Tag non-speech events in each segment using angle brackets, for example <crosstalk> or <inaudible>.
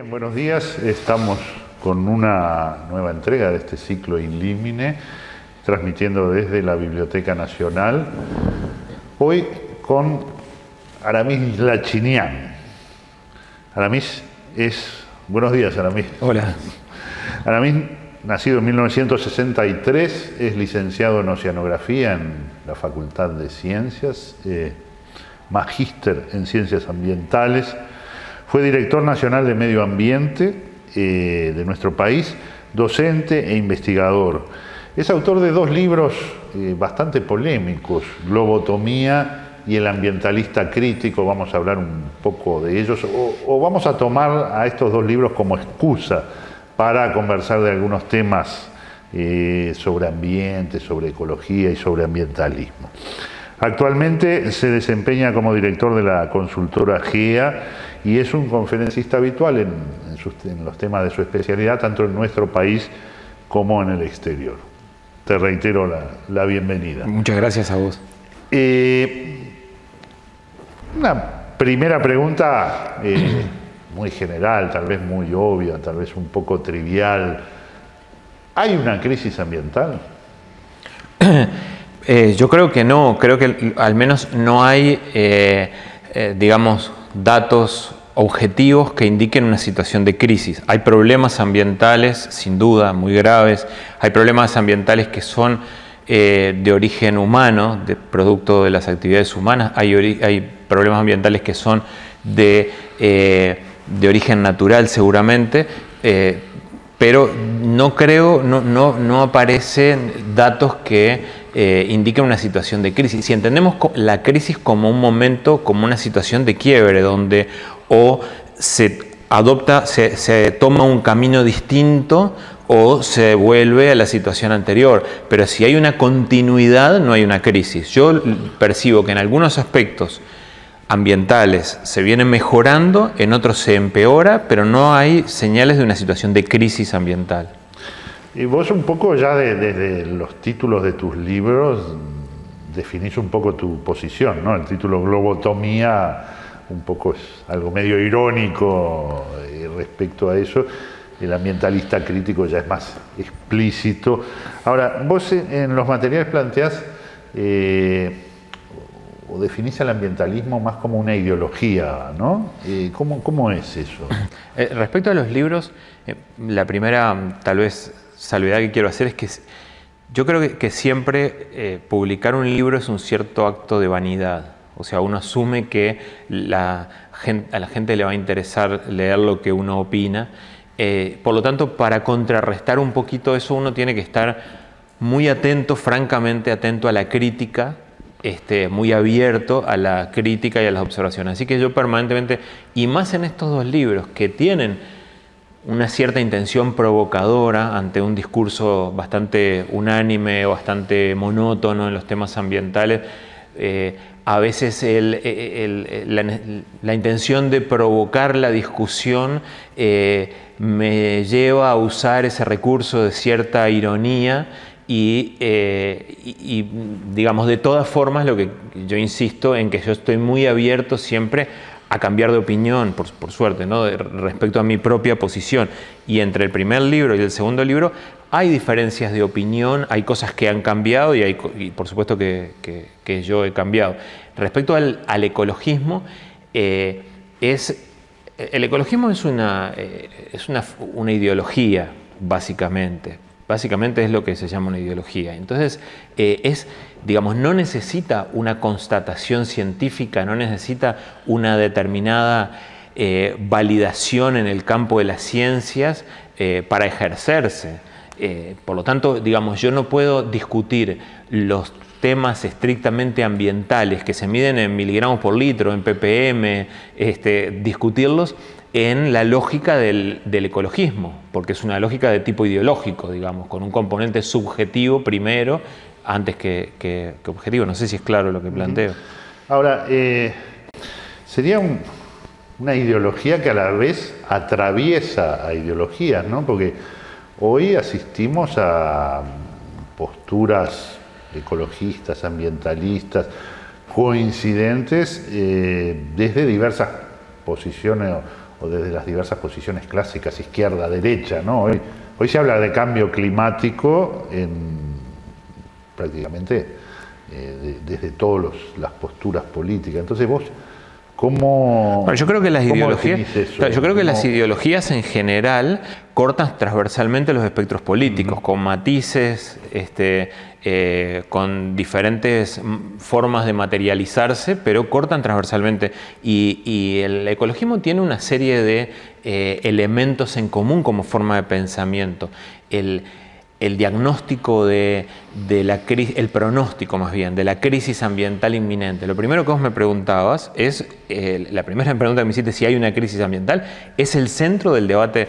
Bien, buenos días. Estamos con una nueva entrega de este ciclo Inlímine, transmitiendo desde la Biblioteca Nacional. Hoy con Aramis Lachinian. Aramis es... Buenos días, Aramis. Hola. Aramis, nacido en 1963, es licenciado en Oceanografía en la Facultad de Ciencias, eh, magíster en Ciencias Ambientales, fue director nacional de Medio Ambiente eh, de nuestro país, docente e investigador. Es autor de dos libros eh, bastante polémicos, Globotomía y El ambientalista crítico, vamos a hablar un poco de ellos, o, vamos a tomar a estos dos libros como excusa para conversar de algunos temas eh, sobre ambiente, sobre ecología y sobre ambientalismo. Actualmente se desempeña como director de la consultora GEA y es un conferencista habitual en, los temas de su especialidad, tanto en nuestro país como en el exterior. Te reitero la, bienvenida. Muchas gracias a vos. Eh, una primera pregunta eh, muy general, tal vez muy obvia, tal vez un poco trivial. ¿Hay una crisis ambiental? <clears throat> Eh, yo creo que no, creo que al menos no hay, eh, eh, digamos, datos objetivos que indiquen una situación de crisis. Hay problemas ambientales, sin duda, muy graves, hay problemas ambientales que son de origen humano, de producto de las actividades humanas, hay, problemas ambientales que son de, origen natural seguramente, pero no creo, no, no aparecen datos que eh, indica una situación de crisis. Si entendemos la crisis como un momento, como una situación de quiebre, donde o se adopta, se, toma un camino distinto o se vuelve a la situación anterior. Pero si hay una continuidad, no hay una crisis. Yo percibo que en algunos aspectos ambientales se viene mejorando, en otros se empeora, pero no hay señales de una situación de crisis ambiental. Y vos un poco ya desde los títulos de tus libros definís un poco tu posición, ¿no? El título Globotomía un poco es algo medio irónico eh, respecto a eso. El ambientalista crítico ya es más explícito. Ahora, vos en los materiales planteás eh, o definís el ambientalismo más como una ideología, ¿no? Eh, ¿cómo, ¿cómo, es eso? <laughs> respecto a los libros, la primera tal vez salvedad que quiero hacer es que yo creo que, siempre eh, publicar un libro es un cierto acto de vanidad. O sea, uno asume que a la gente le va a interesar leer lo que uno opina. Eh, por lo tanto, para contrarrestar un poquito eso, uno tiene que estar muy atento, francamente atento a la crítica, este, muy abierto a la crítica y a las observaciones. Así que yo permanentemente, y más en estos dos libros que tienen una cierta intención provocadora ante un discurso bastante unánime, bastante monótono en los temas ambientales. Eh, a veces la, intención de provocar la discusión eh, me lleva a usar ese recurso de cierta ironía eh, y, digamos, de todas formas, lo que yo insisto en que yo estoy muy abierto siempre a cambiar de opinión, por, suerte, ¿no? respecto a mi propia posición. Y entre el primer libro y el segundo libro hay diferencias de opinión, hay cosas que han cambiado y, hay, por supuesto que, yo he cambiado. Respecto al, ecologismo, eh, es, el ecologismo es, una, eh, es una, una ideología, básicamente. Básicamente es lo que se llama una ideología. Entonces, eh, es, digamos, no necesita una constatación científica, no necesita una determinada eh, validación en el campo de las ciencias eh, para ejercerse. por lo tanto, digamos, yo no puedo discutir los temas estrictamente ambientales que se miden en miligramos por litro, en ppm, este, discutirlos en la lógica del, ecologismo, porque es una lógica de tipo ideológico, digamos, con un componente subjetivo primero, antes que, objetivo. No sé si es claro lo que planteo. Ahora, eh, sería una ideología que a la vez atraviesa a ideologías, ¿no? Porque hoy asistimos a posturas ecologistas, ambientalistas, coincidentes eh, desde diversas posiciones o desde las diversas posiciones clásicas, izquierda, derecha, ¿no? Hoy, hoy se habla de cambio climático en prácticamente eh, desde todas las posturas políticas. Entonces vos ¿Cómo, yo creo que las ideologías, yo creo que las ideologías en general cortan transversalmente los espectros políticos, con matices, este, eh, con diferentes formas de materializarse, pero cortan transversalmente. Y, el ecologismo tiene una serie de eh, elementos en común como forma de pensamiento. El, el diagnóstico de, la crisis, el pronóstico más bien, de la crisis ambiental inminente. Lo primero que vos me preguntabas es, eh, la primera <laughs> pregunta que me hiciste si hay una crisis ambiental, es el centro del debate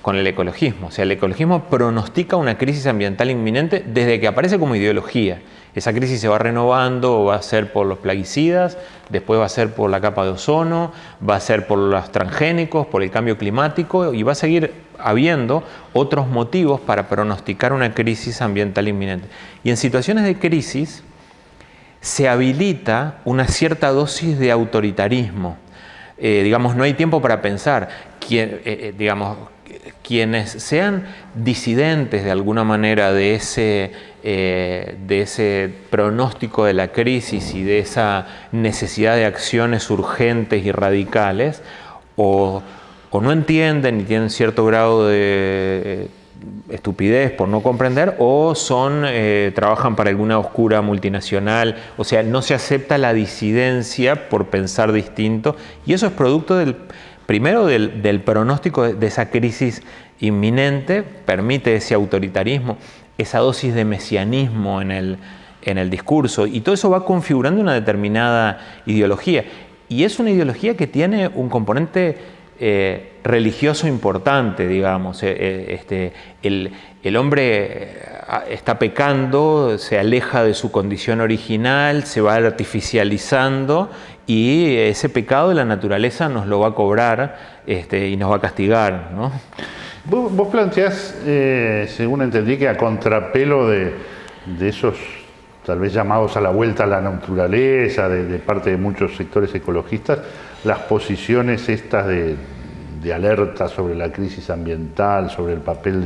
con el ecologismo. O sea, el ecologismo pronostica una crisis ambiental inminente desde que aparece como ideología. Esa crisis se va renovando, va a ser por los plaguicidas, después va a ser por la capa de ozono, va a ser por los transgénicos, por el cambio climático y va a seguir habiendo otros motivos para pronosticar una crisis ambiental inminente. Y en situaciones de crisis se habilita una cierta dosis de autoritarismo. Eh, digamos, no hay tiempo para pensar. Eh, eh, digamos, quienes sean disidentes de alguna manera de ese, eh, de ese pronóstico de la crisis y de esa necesidad de acciones urgentes y radicales, o, no entienden y tienen cierto grado de eh, estupidez por no comprender, o son, eh, trabajan para alguna oscura multinacional, o sea, no se acepta la disidencia por pensar distinto, y eso es producto del primero del, pronóstico de, esa crisis inminente, permite ese autoritarismo, esa dosis de mesianismo en el, en el discurso, y todo eso va configurando una determinada ideología. Y es una ideología que tiene un componente eh, religioso importante, digamos. Eh, eh, este, el, el, hombre está pecando, se aleja de su condición original, se va artificializando y ese pecado de la naturaleza nos lo va a cobrar este, y nos va a castigar. ¿no? Vos, vos planteás, eh, según entendí, que a contrapelo de, esos tal vez llamados a la vuelta a la naturaleza de, parte de muchos sectores ecologistas, las posiciones estas de, alerta sobre la crisis ambiental, sobre el papel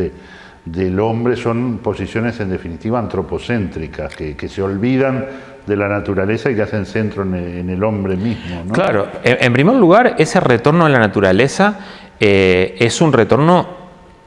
del hombre, son posiciones en definitiva antropocéntricas, que, que se olvidan de la naturaleza y que hacen centro en el, hombre mismo. Claro, en, primer lugar, ese retorno a la naturaleza eh, es un retorno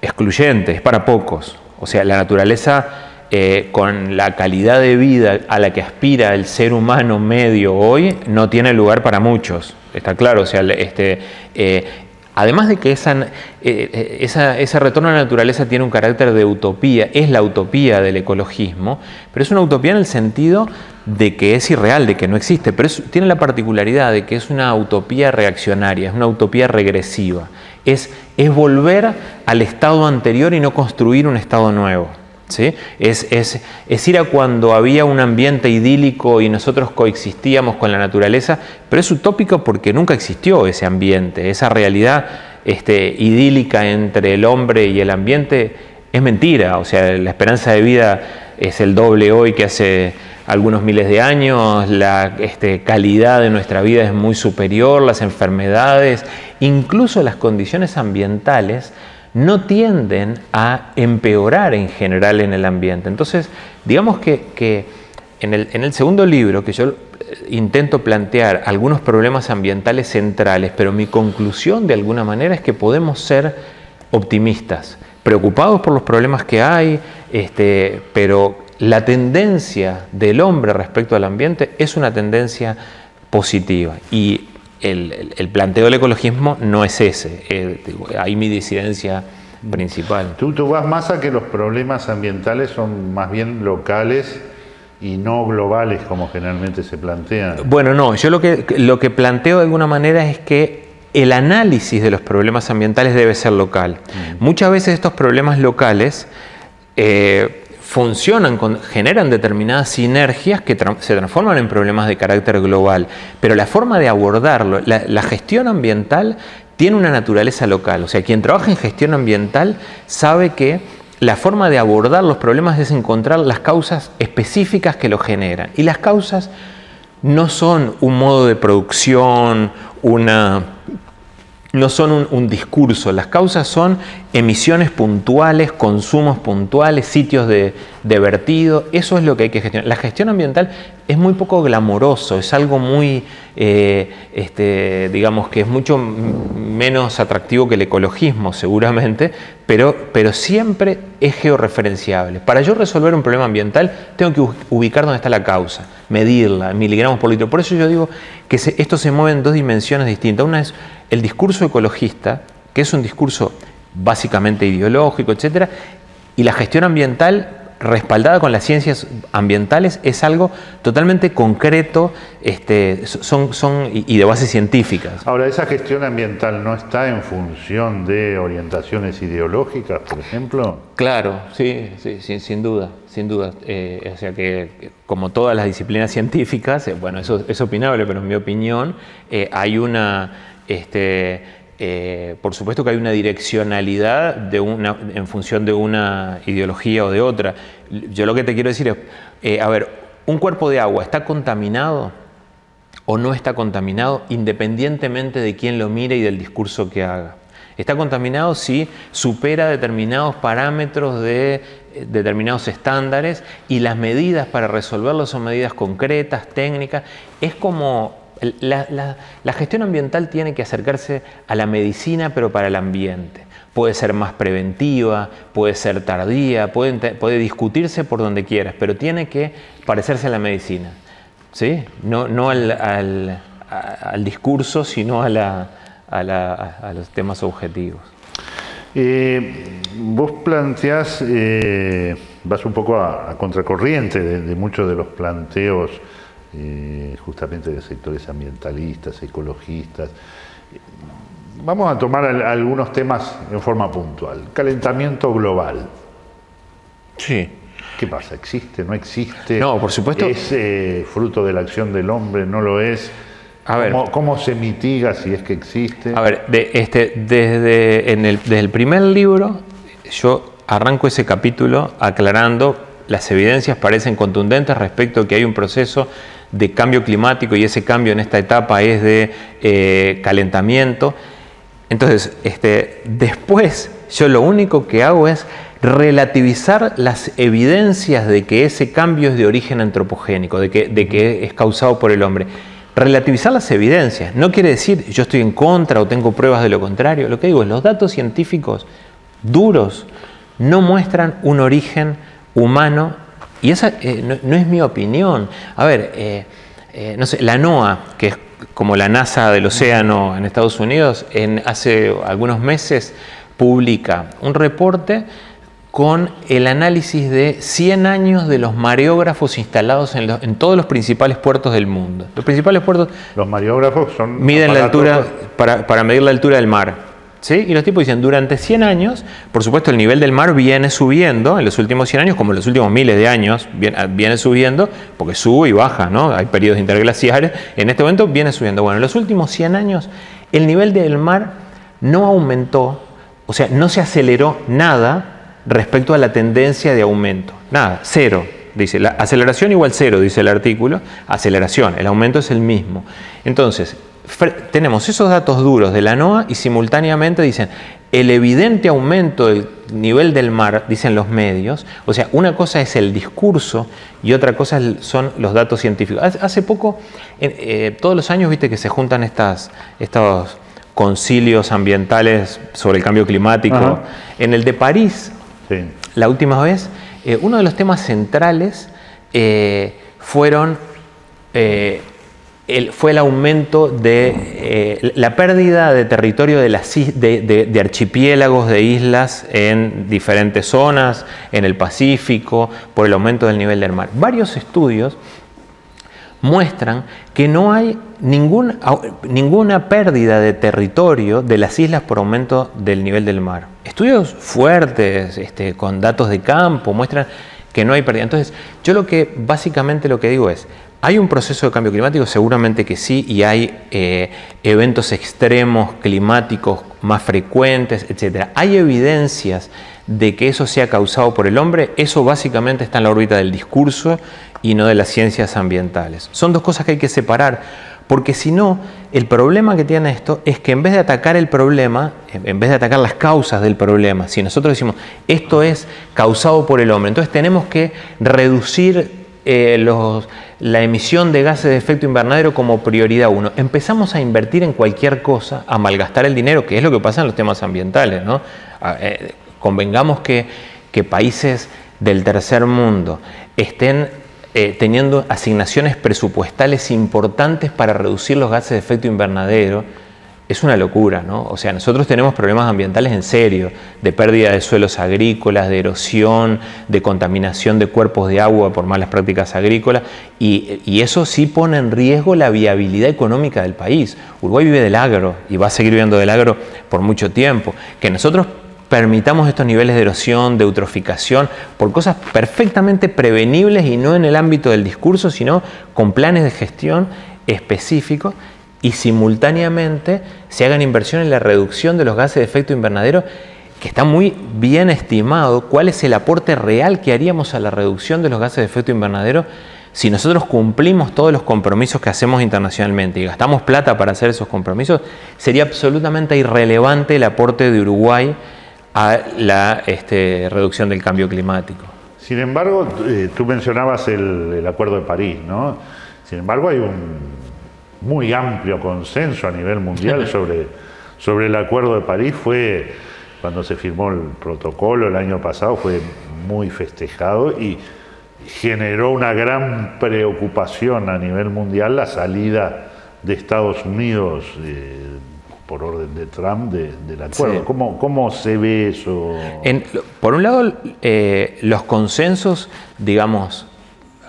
excluyente, es para pocos. O sea, la naturaleza eh, con la calidad de vida a la que aspira el ser humano medio hoy no tiene lugar para muchos. Está claro, o sea, este, eh, Además de que esa, ese retorno a la naturaleza tiene un carácter de utopía, es la utopía del ecologismo, pero es una utopía en el sentido de que es irreal, de que no existe, pero tiene la particularidad de que es una utopía reaccionaria, es una utopía regresiva, es, es volver al estado anterior y no construir un estado nuevo. ¿Sí? Es, es, ir a cuando había un ambiente idílico y nosotros coexistíamos con la naturaleza, pero es utópico porque nunca existió ese ambiente, esa realidad este, idílica entre el hombre y el ambiente es mentira, o sea, la esperanza de vida es el doble hoy que hace algunos miles de años, la este, calidad de nuestra vida es muy superior, las enfermedades, incluso las condiciones ambientales no tienden a empeorar en general en el ambiente. Entonces, digamos que, en, el, segundo libro, que yo eh, intento plantear algunos problemas ambientales centrales, pero mi conclusión de alguna manera es que podemos ser optimistas, preocupados por los problemas que hay, este, pero la tendencia del hombre respecto al ambiente es una tendencia positiva y el, planteo del ecologismo no es ese, eh, ahí mi disidencia principal. Tú, tú vas más a que los problemas ambientales son más bien locales y no globales como generalmente se plantean. Bueno, no, yo lo que, lo que planteo de alguna manera es que el análisis de los problemas ambientales debe ser local. Mm. Muchas veces estos problemas locales eh, funcionan, generan determinadas sinergias que se transforman en problemas de carácter global, pero la forma de abordarlo, la, gestión ambiental tiene una naturaleza local, o sea, quien trabaja en gestión ambiental sabe que la forma de abordar los problemas es encontrar las causas específicas que lo generan, y las causas no son un modo de producción, una no son un, discurso, las causas son emisiones puntuales, consumos puntuales, sitios de, vertido, eso es lo que hay que gestionar. La gestión ambiental es muy poco glamoroso, es algo muy, eh, este, digamos que es mucho menos atractivo que el ecologismo seguramente, pero, pero siempre es georreferenciable. Para yo resolver un problema ambiental tengo que ubicar dónde está la causa, medirla, miligramos por litro. Por eso yo digo que esto se mueve en dos dimensiones distintas. Una es el discurso ecologista, que es un discurso básicamente ideológico, etcétera, y la gestión ambiental respaldada con las ciencias ambientales es algo totalmente concreto este, son, son, y de base científicas. Ahora, ¿esa gestión ambiental no está en función de orientaciones ideológicas, por ejemplo? Claro, sí, sí, sin duda, sin duda. Eh, o sea que, como todas las disciplinas científicas, eh, bueno, eso es opinable, pero en mi opinión eh, hay una este, eh, por supuesto que hay una direccionalidad en función de una ideología o de otra. Yo lo que te quiero decir es, eh, a ver, un cuerpo de agua está contaminado o no está contaminado independientemente de quién lo mire y del discurso que haga. Está contaminado si supera determinados parámetros de eh, determinados estándares y las medidas para resolverlo son medidas concretas, técnicas. Es como la, gestión ambiental tiene que acercarse a la medicina, pero para el ambiente. Puede ser más preventiva, puede ser tardía, puede, discutirse por donde quieras, pero tiene que parecerse a la medicina. ¿sí? No, al, discurso, sino a, los temas objetivos. Eh, vos planteás, eh, vas un poco a, contracorriente de, muchos de los planteos eh, justamente de sectores ambientalistas, ecologistas. Vamos a tomar algunos temas en forma puntual. Calentamiento global. Sí. ¿Qué pasa? ¿Existe? ¿No existe? No, por supuesto. ¿Es eh, fruto de la acción del hombre? ¿No lo es? A ver, ¿Cómo, se mitiga si es que existe? A ver, este, desde, en el, desde el primer libro yo arranco ese capítulo aclarando las evidencias parecen contundentes respecto a que hay un proceso de cambio climático y ese cambio en esta etapa es de eh, calentamiento. Entonces, este, después yo lo único que hago es relativizar las evidencias de que ese cambio es de origen antropogénico, de que, de que es causado por el hombre. Relativizar las evidencias no quiere decir yo estoy en contra o tengo pruebas de lo contrario. Lo que digo es los datos científicos duros no muestran un origen humano y esa eh, no, es mi opinión. A ver, eh, eh, no sé, la NOAA, que es como la NASA del océano en Estados Unidos, en, hace algunos meses publica un reporte con el análisis de 100 años de los mareógrafos instalados en, en, todos los principales puertos del mundo. Los principales puertos... Los mareógrafos son... Miden la altura, para, para medir la altura del mar. Y los tipos dicen, durante 100 años, por supuesto el nivel del mar viene subiendo, en los últimos 100 años, como en los últimos miles de años, viene, subiendo, porque sube y baja, ¿no? Hay periodos interglaciares, en este momento viene subiendo. Bueno, en los últimos 100 años el nivel del mar no aumentó, o sea, no se aceleró nada respecto a la tendencia de aumento, nada, cero. Dice, la aceleración igual cero, dice el artículo, aceleración, el aumento es el mismo. Entonces, tenemos esos datos duros de la NOAA y simultáneamente dicen el evidente aumento del nivel del mar, dicen los medios, o sea, una cosa es el discurso y otra cosa son los datos científicos. Hace poco, eh, todos los años, viste que se juntan estas, estos concilios ambientales sobre el cambio climático. En el de París, la última vez, eh, uno de los temas centrales eh, fueron fue el aumento de eh, la pérdida de territorio de, las, de, archipiélagos, de islas en diferentes zonas, en el Pacífico, por el aumento del nivel del mar. Varios estudios muestran que no hay ninguna pérdida de territorio de las islas por aumento del nivel del mar. Estudios fuertes, este, con datos de campo, muestran que no hay pérdida. Entonces, yo lo que básicamente lo que digo es, ¿Hay un proceso de cambio climático? Seguramente que sí, y hay eh, eventos extremos climáticos más frecuentes, etc. ¿Hay evidencias de que eso sea causado por el hombre? Eso básicamente está en la órbita del discurso y no de las ciencias ambientales. Son dos cosas que hay que separar, Porque si no, el problema que tiene esto es que en vez de atacar el problema, en vez de atacar las causas del problema, si nosotros decimos esto es causado por el hombre, entonces tenemos que reducir eh, los, la emisión de gases de efecto invernadero como prioridad uno. Empezamos a invertir en cualquier cosa, a malgastar el dinero, que es lo que pasa en los temas ambientales. ¿no? Eh, convengamos que, que países del tercer mundo estén eh, teniendo asignaciones presupuestales importantes para reducir los gases de efecto invernadero, es una locura, ¿no? O sea, nosotros tenemos problemas ambientales en serio, de pérdida de suelos agrícolas, de erosión, de contaminación de cuerpos de agua por malas prácticas agrícolas, y, y, eso sí pone en riesgo la viabilidad económica del país. Uruguay vive del agro y va a seguir viviendo del agro por mucho tiempo. Que nosotros permitamos estos niveles de erosión, de eutroficación, por cosas perfectamente prevenibles y no en el ámbito del discurso, sino con planes de gestión específicos y simultáneamente se hagan inversiones en la reducción de los gases de efecto invernadero, que está muy bien estimado cuál es el aporte real que haríamos a la reducción de los gases de efecto invernadero si nosotros cumplimos todos los compromisos que hacemos internacionalmente y gastamos plata para hacer esos compromisos, sería absolutamente irrelevante el aporte de Uruguay a la este, reducción del cambio climático. Sin embargo, eh, tú mencionabas el, el Acuerdo de París, ¿no? Sin embargo, hay un muy amplio consenso a nivel mundial <laughs> sobre, sobre el Acuerdo de París. Fue cuando se firmó el protocolo el año pasado, fue muy festejado y generó una gran preocupación a nivel mundial la salida de Estados Unidos eh, por orden de Trump del acuerdo. ¿Cómo, se ve eso? por un lado, eh, los consensos, digamos,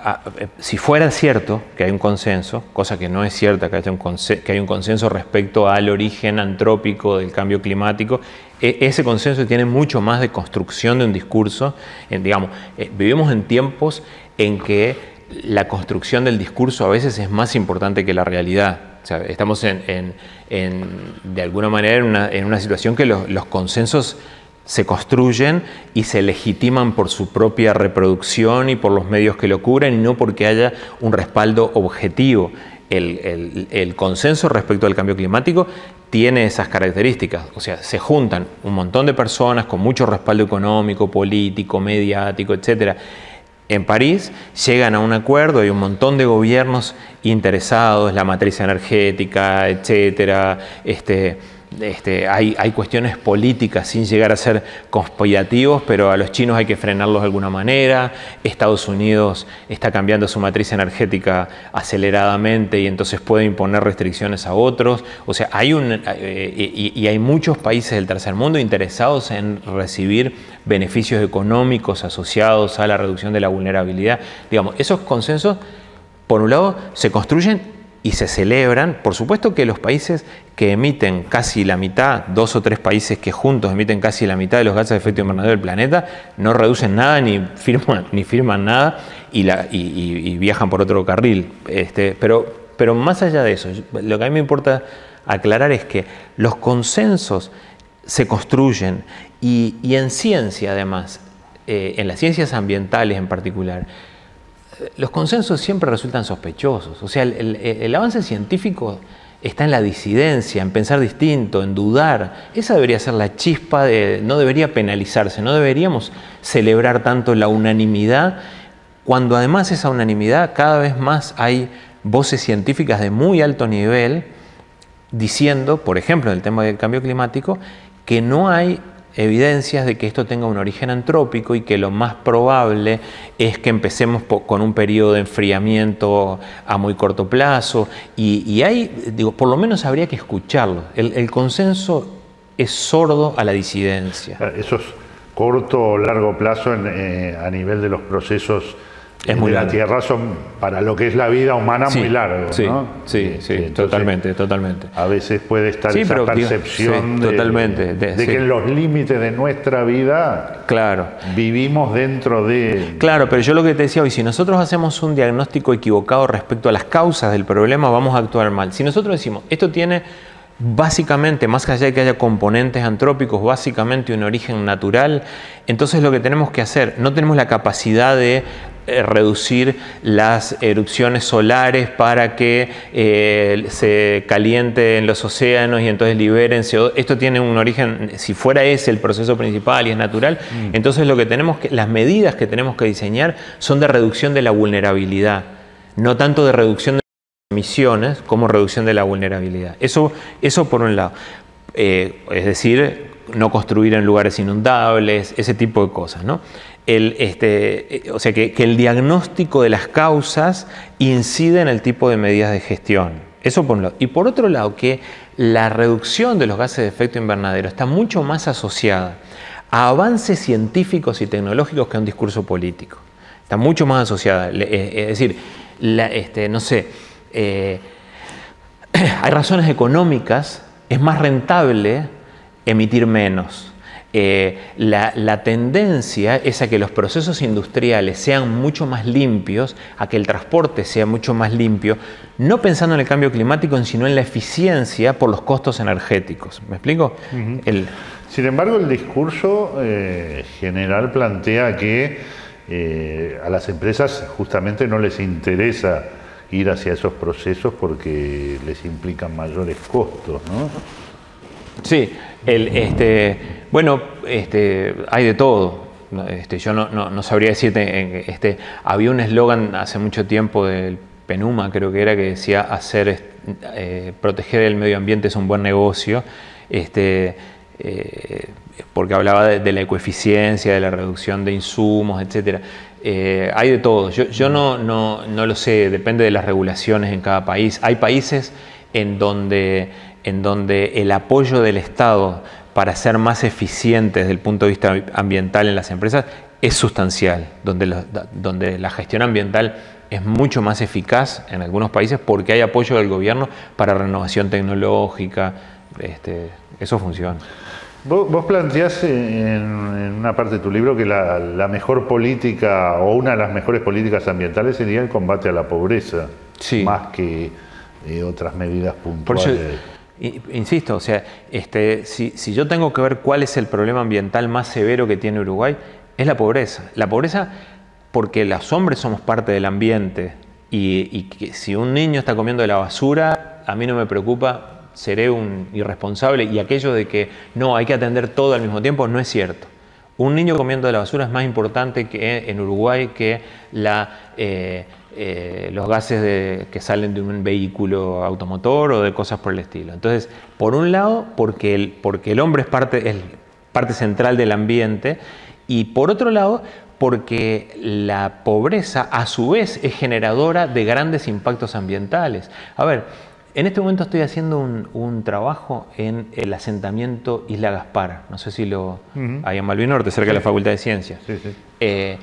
eh, si fuera cierto que hay un consenso, cosa que no es cierta que, hay un consenso respecto al origen antrópico del cambio climático, e, ese consenso tiene mucho más de construcción de un discurso. digamos, eh, vivimos en tiempos en que la construcción del discurso a veces es más importante que la realidad. estamos en, de alguna manera en una, situación que los consensos se construyen y se legitiman por su propia reproducción y por los medios que lo cubren y no porque haya un respaldo objetivo. El, consenso respecto al cambio climático tiene esas características, o sea, se juntan un montón de personas con mucho respaldo económico, político, mediático, etc. En París llegan a un acuerdo, hay un montón de gobiernos interesados, la matriz energética, etcétera, este, este, hay, cuestiones políticas sin llegar a ser conspirativos, pero a los chinos hay que frenarlos de alguna manera. Estados Unidos está cambiando su matriz energética aceleradamente y entonces puede imponer restricciones a otros. O sea, hay un, eh, y, hay muchos países del tercer mundo interesados en recibir beneficios económicos asociados a la reducción de la vulnerabilidad. Digamos, esos consensos, por un lado, se construyen y se celebran. Por supuesto que los países que emiten casi la mitad, dos o tres países que juntos emiten casi la mitad de los gases de efecto invernadero del planeta, no reducen nada ni firman, <laughs> ni firman nada y, viajan por otro carril. Este, pero, pero más allá de eso, lo que a mí me importa aclarar es que los consensos se construyen y, en ciencia además, eh, en las ciencias ambientales en particular, los consensos siempre resultan sospechosos. O sea, el, avance científico está en la disidencia, en pensar distinto, en dudar. Esa debería ser la chispa, de, no debería penalizarse, no deberíamos celebrar tanto la unanimidad, cuando además esa unanimidad cada vez más hay voces científicas de muy alto nivel diciendo, por ejemplo, en el tema del cambio climático, que no hay evidencias de que esto tenga un origen antrópico y que lo más probable es que empecemos con un periodo de enfriamiento a muy corto plazo y, hay, digo, por lo menos habría que escucharlo. El, consenso es sordo a la disidencia. Eso es corto o largo plazo eh, a nivel de los procesos es muy la Tierra son, para lo que es la vida humana, muy largos. Sí, sí, sí, totalmente, totalmente. A veces puede estar esa percepción de, totalmente, de, que en los límites de nuestra vida claro. vivimos dentro de... Claro, pero yo lo que te decía hoy, si nosotros hacemos un diagnóstico equivocado respecto a las causas del problema, vamos a actuar mal. Si nosotros decimos, esto tiene básicamente, más allá de que haya componentes antrópicos, básicamente un origen natural, entonces lo que tenemos que hacer, no tenemos la capacidad de eh, reducir las erupciones solares para que eh, se calienten los océanos y entonces liberen CO2. Esto tiene un origen, si fuera ese el proceso principal y es natural, mm. entonces lo que tenemos que, las medidas que tenemos que diseñar son de reducción de la vulnerabilidad, no tanto de reducción de emisiones como reducción de la vulnerabilidad. Eso, eso por un lado. Eh, es decir, no construir en lugares inundables, ese tipo de cosas. ¿no? el, este, o sea, que, el diagnóstico de las causas incide en el tipo de medidas de gestión. Eso por un lado. Y por otro lado, que la reducción de los gases de efecto invernadero está mucho más asociada a avances científicos y tecnológicos que a un discurso político. Está mucho más asociada. Eh, es decir, este, no sé, eh, <clears throat> hay razones económicas, es más rentable emitir menos eh, la, tendencia es a que los procesos industriales sean mucho más limpios, a que el transporte sea mucho más limpio, no pensando en el cambio climático, sino en la eficiencia por los costos energéticos. ¿Me explico? Sin embargo, el discurso eh, general plantea que eh, a las empresas justamente no les interesa ir hacia esos procesos porque les implican mayores costos, ¿no? Sí, el, este, bueno, este, hay de todo. Este, yo no, sabría decirte, este, había un eslogan hace mucho tiempo del Penuma, creo que era, que decía hacer, eh, proteger el medio ambiente es un buen negocio, este, eh, porque hablaba de, la ecoeficiencia, de la reducción de insumos, etc. Eh, hay de todo. Yo, no, lo sé, depende de las regulaciones en cada país. Hay países en donde el apoyo del Estado para ser más eficientes desde el punto de vista ambiental en las empresas es sustancial, donde, donde la gestión ambiental es mucho más eficaz en algunos países porque hay apoyo del gobierno para renovación tecnológica, este, eso funciona. Vos, planteás en, una parte de tu libro que la, mejor política o una de las mejores políticas ambientales sería el combate a la pobreza, más que eh, otras medidas puntuales. Insisto, o sea, este, si, yo tengo que ver cuál es el problema ambiental más severo que tiene Uruguay, es la pobreza. La pobreza porque los hombres somos parte del ambiente y, que si un niño está comiendo de la basura, a mí no me preocupa, seré un irresponsable y aquello de que no, hay que atender todo al mismo tiempo, no es cierto. Un niño comiendo de la basura es más importante que en Uruguay que. Eh, eh, los gases que salen de un vehículo automotor o de cosas por el estilo. Entonces, por un lado, porque el, porque el hombre es parte, es parte central del ambiente, y por otro lado, porque la pobreza a su vez es generadora de grandes impactos ambientales. A ver, en este momento estoy haciendo un, trabajo en el asentamiento Isla Gaspar, no sé si lo... hay en Malvin Norte, cerca de la Facultad de Ciencias. Sí, sí. Eh,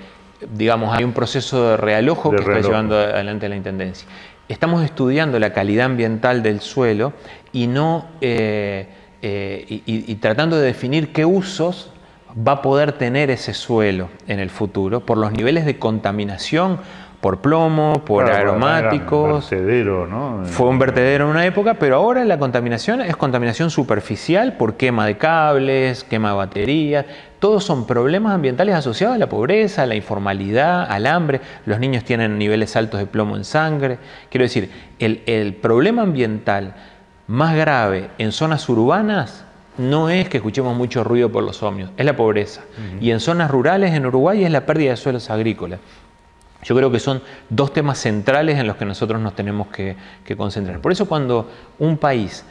digamos, hay un proceso de realojo que está llevando adelante la Intendencia. Estamos estudiando la calidad ambiental del suelo y, no, eh, eh, y, tratando de definir qué usos va a poder tener ese suelo en el futuro por los niveles de contaminación por plomo, por aromáticos. vertedero, ¿no? Fue un vertedero en una época, pero ahora la contaminación es contaminación superficial por quema de cables, quema de baterías. Todos son problemas ambientales asociados a la pobreza, a la informalidad, al hambre. Los niños tienen niveles altos de plomo en sangre. Quiero decir, el, problema ambiental más grave en zonas urbanas no es que escuchemos mucho ruido por los ómnibus, es la pobreza. Y en zonas rurales en Uruguay es la pérdida de suelos agrícolas. Yo creo que son dos temas centrales en los que nosotros nos tenemos que, concentrar. Por eso cuando un país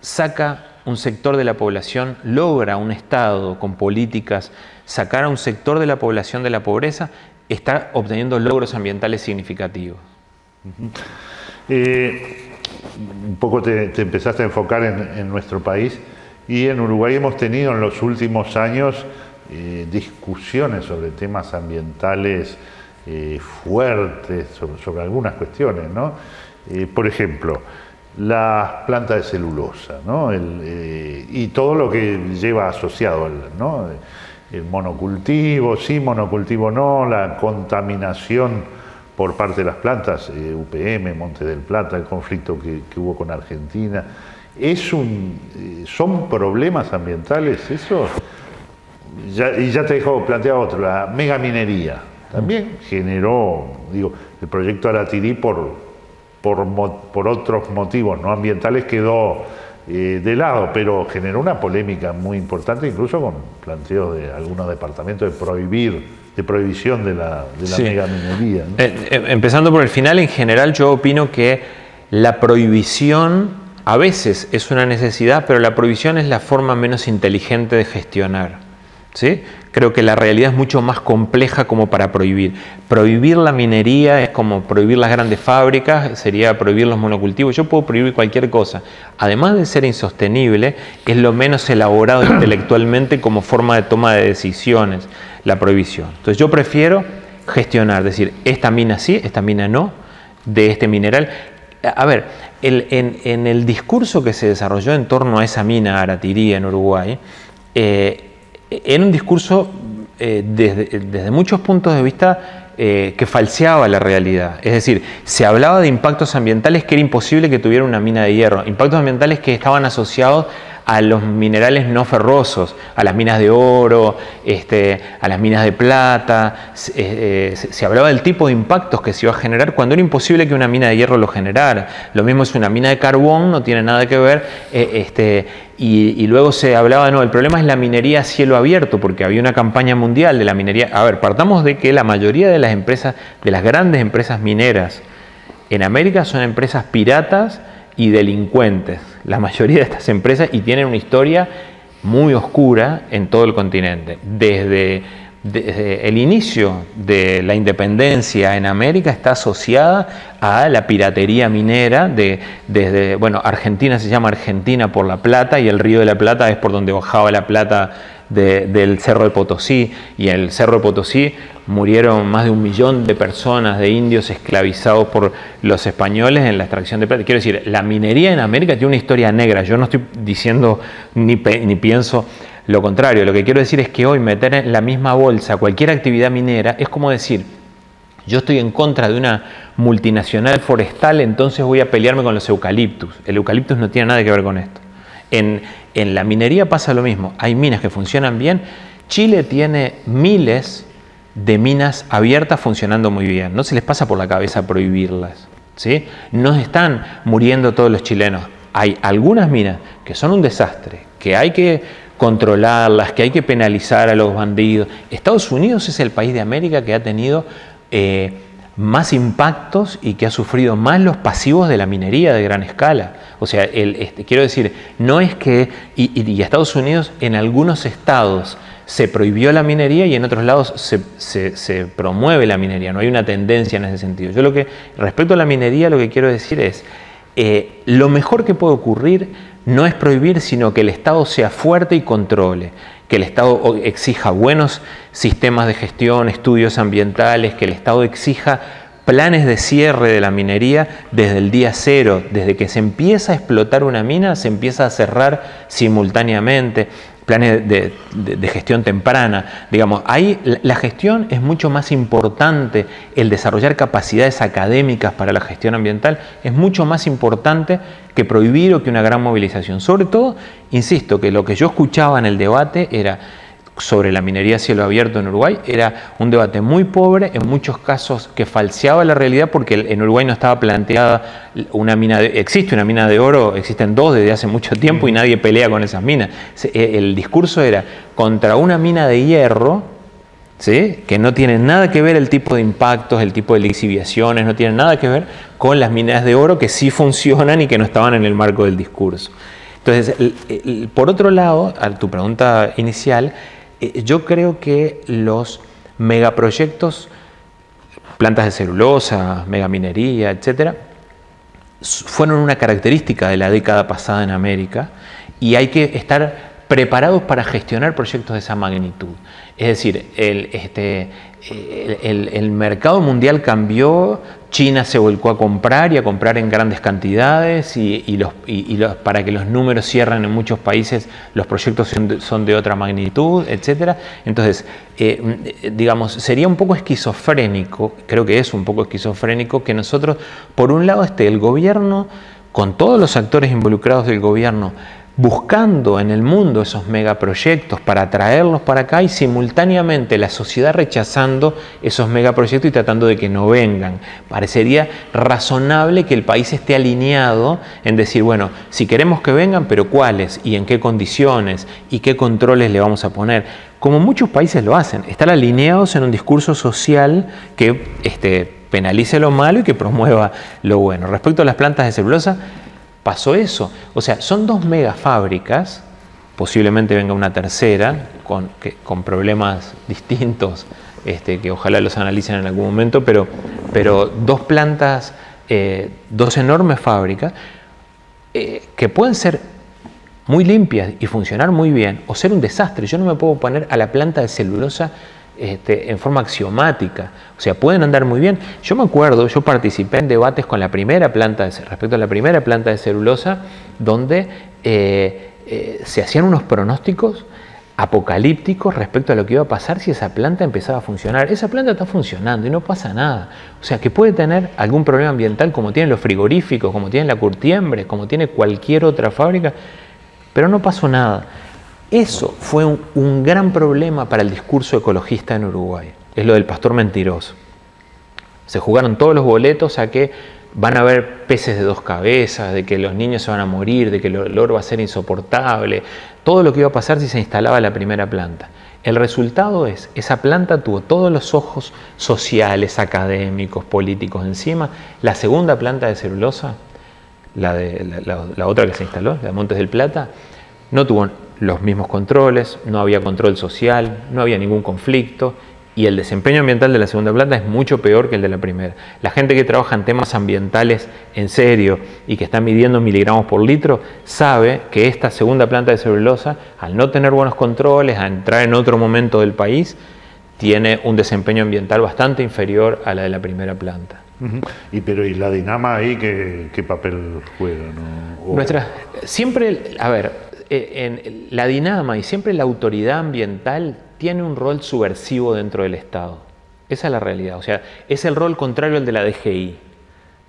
saca un sector de la población, logra un Estado con políticas, sacar a un sector de la población de la pobreza, está obteniendo logros ambientales significativos. Eh, un poco te, empezaste a enfocar en, nuestro país y en Uruguay hemos tenido en los últimos años eh, discusiones sobre temas ambientales eh, fuertes sobre, algunas cuestiones, ¿no? Eh, por ejemplo, las plantas de celulosa, ¿no? Eh, y todo lo que lleva asociado, ¿no? El monocultivo, sí, monocultivo no, la contaminación por parte de las plantas, UPM, Monte del Plata, el conflicto que, hubo con Argentina. Es un, ¿Son problemas ambientales eso? y ya te dejo plantear otro, la megaminería. También generó, digo, el proyecto Aratirí por, por, por otros motivos no ambientales quedó eh, de lado, pero generó una polémica muy importante, incluso con planteos de algunos departamentos de prohibir, de prohibición de la, de megaminería. Eh, eh, empezando por el final, en general yo opino que la prohibición a veces es una necesidad, pero la prohibición es la forma menos inteligente de gestionar. ¿sí? Creo que la realidad es mucho más compleja como para prohibir. Prohibir la minería es como prohibir las grandes fábricas, sería prohibir los monocultivos. Yo puedo prohibir cualquier cosa. Además de ser insostenible, es lo menos elaborado <coughs> intelectualmente como forma de toma de decisiones, la prohibición. Entonces yo prefiero gestionar, decir, esta mina sí, esta mina no, de este mineral. A ver, en, el discurso que se desarrolló en torno a esa mina Aratiría en Uruguay, eh, era un discurso eh, desde, muchos puntos de vista eh, que falseaba la realidad. Es decir, se hablaba de impactos ambientales que era imposible que tuviera una mina de hierro, impactos ambientales que estaban asociados a los minerales no ferrosos, a las minas de oro, este, a las minas de plata. Eh, se, hablaba del tipo de impactos que se iba a generar cuando era imposible que una mina de hierro lo generara. Lo mismo es una mina de carbón, no tiene nada que ver. Eh, este, y, luego se hablaba, no, el problema es la minería a cielo abierto, porque había una campaña mundial de la minería. A ver, partamos de que la mayoría de las empresas, de las grandes empresas mineras en América son empresas piratas y delincuentes, la mayoría de estas empresas, y tienen una historia muy oscura en todo el continente. Desde, el inicio de la independencia en América está asociada a la piratería minera, de, desde, bueno, Argentina se llama Argentina por la plata y el río de la plata es por donde bajaba la plata del Cerro de Potosí y en el Cerro de Potosí murieron más de un millón de personas, de indios esclavizados por los españoles en la extracción de plata. Quiero decir, la minería en América tiene una historia negra. Yo no estoy diciendo ni, ni pienso lo contrario. Lo que quiero decir es que hoy meter en la misma bolsa cualquier actividad minera es como decir, yo estoy en contra de una multinacional forestal, entonces voy a pelearme con los eucaliptus. El eucaliptus no tiene nada que ver con esto. En, la minería pasa lo mismo. Hay minas que funcionan bien. Chile tiene miles de minas abiertas funcionando muy bien. No se les pasa por la cabeza prohibirlas. ¿sí? No están muriendo todos los chilenos. Hay algunas minas que son un desastre, que hay que controlarlas, que hay que penalizar a los bandidos. Estados Unidos es el país de América que ha tenido eh, más impactos y que ha sufrido más los pasivos de la minería de gran escala. O sea, el, este, quiero decir, no es que, y, Estados Unidos en algunos estados se prohibió la minería y en otros lados se, promueve la minería, no hay una tendencia en ese sentido. Yo lo que, respecto a la minería, lo que quiero decir es, eh, lo mejor que puede ocurrir no es prohibir, sino que el Estado sea fuerte y controle, que el Estado exija buenos sistemas de gestión, estudios ambientales, que el Estado exija planes de cierre de la minería desde el día cero, desde que se empieza a explotar una mina, se empieza a cerrar simultáneamente, planes de, gestión temprana. Digamos, ahí la gestión es mucho más importante, el desarrollar capacidades académicas para la gestión ambiental es mucho más importante que prohibir o que una gran movilización. Sobre todo, insisto, que lo que yo escuchaba en el debate era sobre la minería a cielo abierto en Uruguay era un debate muy pobre, en muchos casos que falseaba la realidad porque en Uruguay no estaba planteada una mina de, existe una mina de oro, existen dos desde hace mucho tiempo y nadie pelea con esas minas. E, el discurso era contra una mina de hierro, ¿sí? que no tiene nada que ver el tipo de impactos, el tipo de lixiviaciones, no tiene nada que ver con las minas de oro que sí funcionan y que no estaban en el marco del discurso. Entonces, por otro lado, a tu pregunta inicial, eh, yo creo que los megaproyectos, plantas de celulosa, megaminería, etcétera, fueron una característica de la década pasada en América y hay que estar preparados para gestionar proyectos de esa magnitud. Es decir, el, este, el, mercado mundial cambió, China se volcó a comprar y a comprar en grandes cantidades y, los, para que los números cierren en muchos países los proyectos son de, otra magnitud, etc. Entonces, eh, digamos, sería un poco esquizofrénico, creo que es un poco esquizofrénico, que nosotros, por un lado, esté el gobierno, con todos los actores involucrados del gobierno, buscando en el mundo esos megaproyectos para traerlos para acá y simultáneamente la sociedad rechazando esos megaproyectos y tratando de que no vengan. Parecería razonable que el país esté alineado en decir, bueno, si queremos que vengan, pero cuáles y en qué condiciones y qué controles le vamos a poner. Como muchos países lo hacen, estar alineados en un discurso social que este, penalice lo malo y que promueva lo bueno. Respecto a las plantas de celulosa, pasó eso. O sea, son dos megafábricas, posiblemente venga una tercera, con, problemas distintos, este, que ojalá los analicen en algún momento, pero, pero dos plantas, eh, dos enormes fábricas, eh, que pueden ser muy limpias y funcionar muy bien, o ser un desastre. Yo no me puedo poner a la planta de celulosa este, en forma axiomática. O sea, pueden andar muy bien. Yo me acuerdo, yo participé en debates con la primera planta, respecto a la primera planta de celulosa, donde eh, eh, se hacían unos pronósticos apocalípticos respecto a lo que iba a pasar si esa planta empezaba a funcionar. Esa planta está funcionando y no pasa nada. O sea, que puede tener algún problema ambiental como tienen los frigoríficos, como tiene la curtiembre, como tiene cualquier otra fábrica, pero no pasó nada. Eso fue un, gran problema para el discurso ecologista en Uruguay. Es lo del pastor mentiroso. Se jugaron todos los boletos a que van a haber peces de dos cabezas, de que los niños se van a morir, de que el olor va a ser insoportable, todo lo que iba a pasar si se instalaba la primera planta. El resultado es, esa planta tuvo todos los ojos sociales, académicos, políticos encima. La segunda planta de celulosa, la, de, la otra que se instaló, la de Montes del Plata, no tuvo los mismos controles, no había control social, no había ningún conflicto y el desempeño ambiental de la segunda planta es mucho peor que el de la primera. La gente que trabaja en temas ambientales en serio y que está midiendo miligramos por litro sabe que esta segunda planta de celulosa, al no tener buenos controles, a entrar en otro momento del país, tiene un desempeño ambiental bastante inferior a la de la primera planta. Y pero y la dinama ahí qué, papel juega, Nuestra siempre, a ver, en la dinama y siempre la autoridad ambiental tiene un rol subversivo dentro del Estado. Esa es la realidad. O sea, es el rol contrario al de la DGI.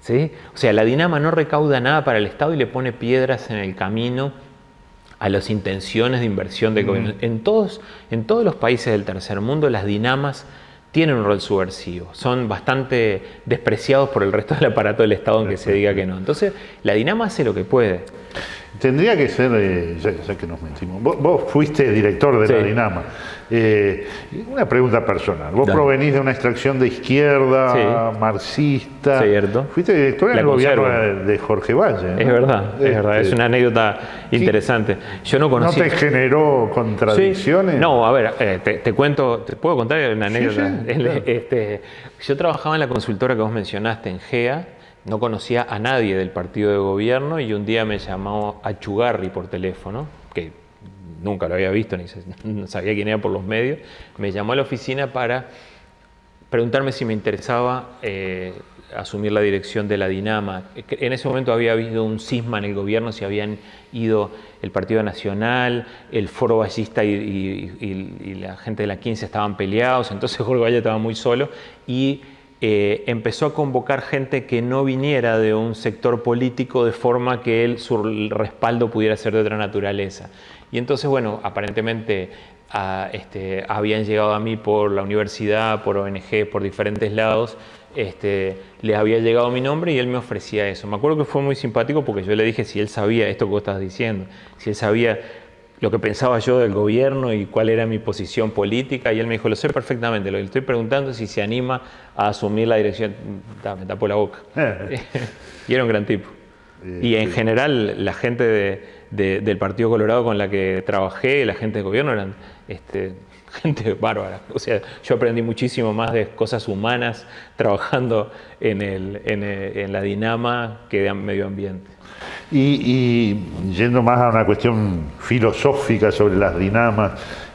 ¿sí? O sea, la dinama no recauda nada para el Estado y le pone piedras en el camino a las intenciones de inversión del gobierno. En todos, en todos los países del tercer mundo, las dinamas tienen un rol subversivo, son bastante despreciados por el resto del aparato del Estado, aunque se diga que no. Entonces, la dinama hace lo que puede. Tendría que ser, eh, ya, que nos mentimos, vos, fuiste director de la Dinama. Eh, una pregunta personal. Vos provenís de una extracción de izquierda, marxista. Cierto. Fuiste director en el gobierno de Jorge Valle. Es verdad, es verdad. Es este, una anécdota interesante. Yo no conocí. ¿No te generó contradicciones? No, a ver, eh, te, cuento, te puedo contar una anécdota. <laughs> Este, yo trabajaba en la consultora que vos mencionaste, en GEA no conocía a nadie del partido de gobierno y un día me llamó a Chugarri por teléfono, que nunca lo había visto ni <laughs> sabía quién era por los medios, me llamó a la oficina para preguntarme si me interesaba eh, asumir la dirección de la Dinama. En ese momento había habido un cisma en el gobierno, si habían ido el Partido Nacional, el Foro Ballista y, la gente de la 15 estaban peleados, entonces Jorge Valle estaba muy solo y eh, empezó a convocar gente que no viniera de un sector político de forma que él, su respaldo pudiera ser de otra naturaleza. Y entonces, bueno, aparentemente este, habían llegado a mí por la universidad, por ONG, por diferentes lados, este, les había llegado mi nombre y él me ofrecía eso. Me acuerdo que fue muy simpático porque yo le dije si él sabía esto que vos estás diciendo, si él sabía lo que pensaba yo del gobierno y cuál era mi posición política. Y él me dijo, lo sé perfectamente, lo que le estoy preguntando es si se anima a asumir la dirección. me tapó la boca. <laughs> y era un gran tipo. Y en general la gente del Partido Colorado con la que trabajé, la gente de gobierno, eran este, <laughs> gente bárbara. O sea, yo aprendí muchísimo más de cosas humanas trabajando en, el, en la dinama que de medio ambiente. Y, yendo más a una cuestión filosófica sobre las dinamas,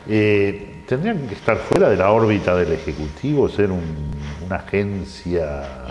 eh, ¿tendrían que estar fuera de la órbita del Ejecutivo, ser una agencia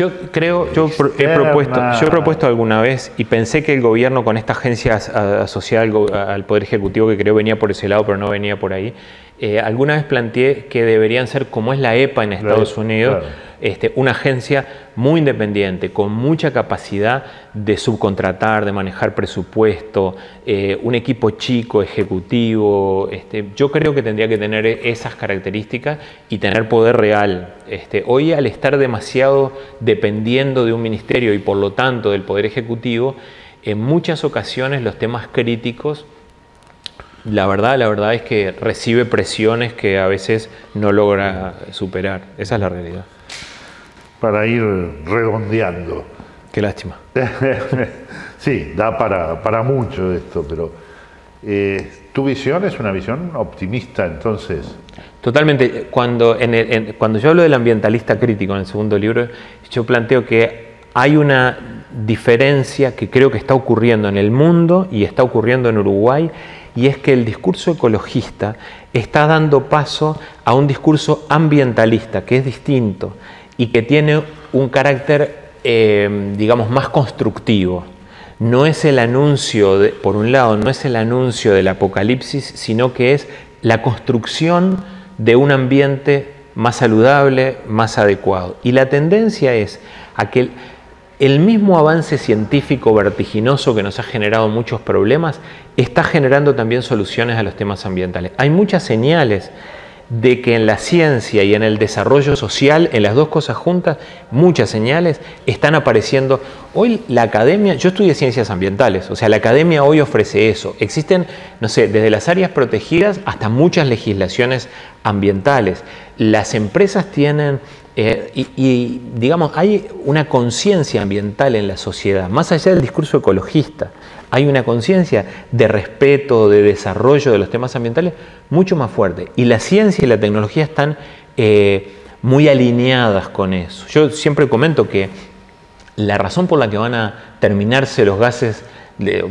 yo creo, yo he, propuesto, yo he propuesto alguna vez y pensé que el gobierno con esta agencia asociada al, Poder Ejecutivo que creo venía por ese lado, pero no venía por ahí, eh, alguna vez planteé que deberían ser como es la EPA en Estados Unidos, este, una agencia muy independiente, con mucha capacidad de subcontratar, de manejar presupuesto, eh, un equipo chico, ejecutivo. Este, yo creo que tendría que tener esas características y tener poder real. Este, hoy al estar demasiado dependiendo de un ministerio y por lo tanto del poder ejecutivo, en muchas ocasiones los temas críticos la verdad, la verdad es que recibe presiones que a veces no logra superar. Esa es la realidad. Para ir redondeando. Qué lástima. <laughs> sí, da para, para mucho esto, pero eh, tu visión es una visión optimista entonces. Totalmente. Cuando, cuando yo hablo del ambientalista crítico en el segundo libro, yo planteo que hay una diferencia que creo que está ocurriendo en el mundo y está ocurriendo en Uruguay y es que el discurso ecologista está dando paso a un discurso ambientalista, que es distinto y que tiene un carácter, eh, digamos, más constructivo. No es el anuncio, de, por un lado, no es el anuncio del apocalipsis, sino que es la construcción de un ambiente más saludable, más adecuado. Y la tendencia es a que el mismo avance científico vertiginoso que nos ha generado muchos problemas está generando también soluciones a los temas ambientales. Hay muchas señales de que en la ciencia y en el desarrollo social, en las dos cosas juntas, muchas señales están apareciendo. Hoy la academia, yo estudié ciencias ambientales, o sea, la academia hoy ofrece eso. Existen, no sé, desde las áreas protegidas hasta muchas legislaciones ambientales. Las empresas tienen eh, y, digamos, hay una conciencia ambiental en la sociedad, más allá del discurso ecologista, hay una conciencia de respeto, de desarrollo de los temas ambientales mucho más fuerte. Y la ciencia y la tecnología están eh, muy alineadas con eso. Yo siempre comento que la razón por la que van a terminarse los gases de,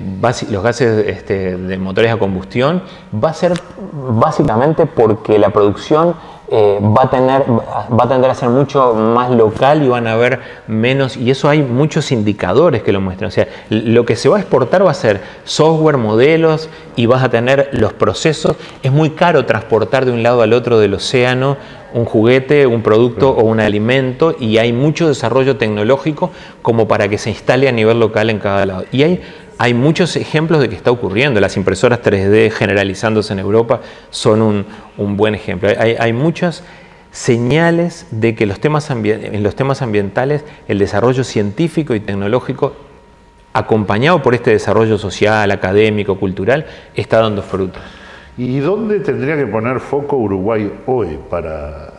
los gases este, de motores a combustión va a ser básicamente porque la producción eh, va, a tener, va a tender a ser mucho más local y van a haber menos, y eso hay muchos indicadores que lo muestran. O sea, lo que se va a exportar va a ser software, modelos y vas a tener los procesos. Es muy caro transportar de un lado al otro del océano un juguete, un producto o un alimento y hay mucho desarrollo tecnológico como para que se instale a nivel local en cada lado. Y hay hay muchos ejemplos de que está ocurriendo. Las impresoras 3D generalizándose en Europa son un, buen ejemplo. Hay, muchas señales de que los temas en los temas ambientales el desarrollo científico y tecnológico acompañado por este desarrollo social, académico, cultural, está dando frutos. ¿Y dónde tendría que poner foco Uruguay hoy para,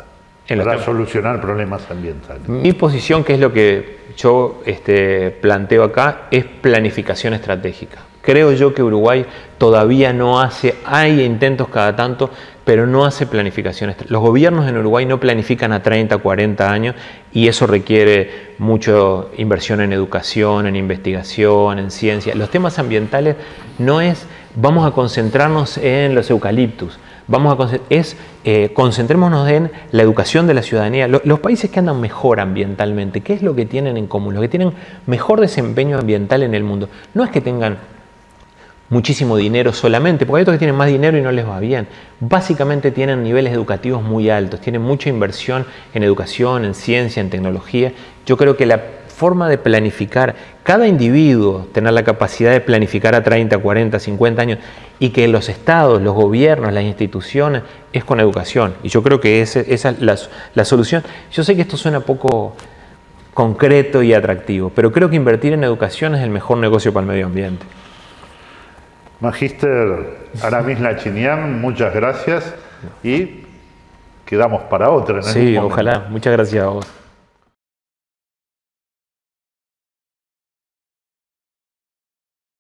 para solucionar problemas ambientales? Mi posición, que es lo que yo este, planteo acá, es planificación estratégica. Creo yo que Uruguay todavía no hace, hay intentos cada tanto, pero no hace planificación. Los gobiernos en Uruguay no planifican a 30, 40 años y eso requiere mucha inversión en educación, en investigación, en ciencia. Los temas ambientales no es vamos a concentrarnos en los eucaliptus vamos a es eh, concentrémonos en la educación de la ciudadanía. los países que andan mejor ambientalmente, ¿qué es lo que tienen en común? Los que tienen mejor desempeño ambiental en el mundo. No es que tengan muchísimo dinero solamente, porque hay otros que tienen más dinero y no les va bien. Básicamente tienen niveles educativos muy altos, tienen mucha inversión en educación, en ciencia, en tecnología. Yo creo que la forma de planificar, cada individuo tener la capacidad de planificar a 30, 40, 50 años y que los estados, los gobiernos, las instituciones es con educación. Y yo creo que esa es la, solución. Yo sé que esto suena poco concreto y atractivo, pero creo que invertir en educación es el mejor negocio para el medio ambiente. Magíster Aramis Lachinian, muchas gracias y quedamos para otra. sí, ojalá. Muchas gracias a vos.